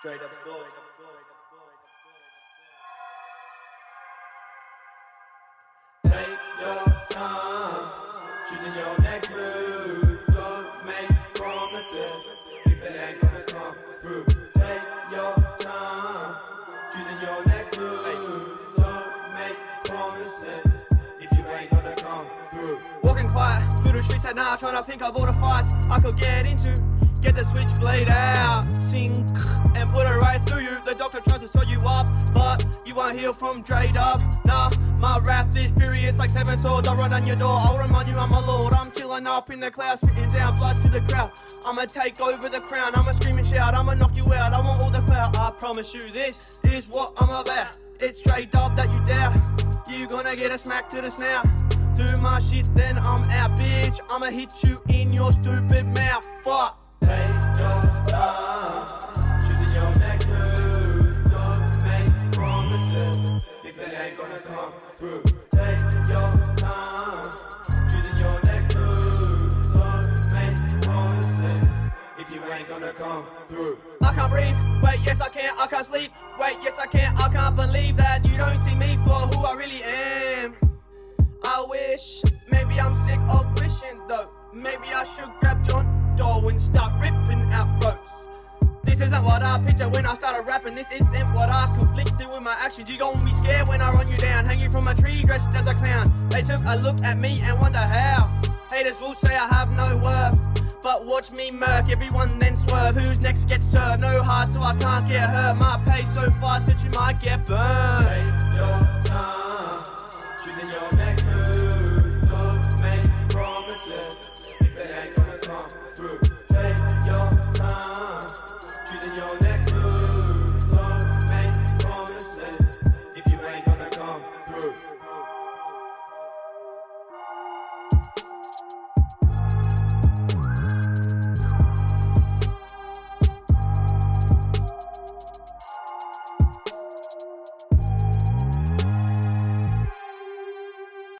Straight up thoughts. Take your time, choosing your next move. Don't make promises if they ain't gonna come through. Take your time, choosing your next move. Don't make promises if you ain't gonna come through. Walking quiet through the streets at night, trying to think of all the fights I could get into. Get the switchblade out, sink and put it right through you. The doctor tries to sew you up, but you won't heal from straight up. Nah, my wrath is furious like seven swords. I'll run on your door. I'll remind you I'm a lord. I'm chilling up in the clouds, spitting down blood to the crowd. I'ma take over the crown. I'ma scream and shout. I'ma knock you out. I want all the clout. I promise you, this is what I'm about. It's straight up that you doubt. You gonna get a smack to the snout. Do my shit, then I'm out, bitch. I'ma hit you in your stupid mouth. Fuck. Take your time, choosing your next move. Make promises if they ain't gonna come through. Take your time, choosing your next move. Make promises if you ain't gonna come through. I can't breathe. Wait, yes I can. I can't sleep. Wait, yes I can. I can't believe that you don't see me for who I really am. I wish. Maybe I'm sick of wishing though. Maybe I should grab John Doe and start ripping out throats. This isn't what I pictured when I started rapping. This isn't what I conflicted with my actions. You gon' be scared when I run you down. Hang you from a tree dressed as a clown. They took a look at me and wonder how. Haters will say I have no worth. But watch me murk, everyone then swerve. Who's next gets served? No heart, so I can't get hurt. My pace so fast that you might get burned. Take your time, choosing your next move. Don't make promises if come through. Take your time, choosing your next move. Don't make promises if you ain't gonna come through.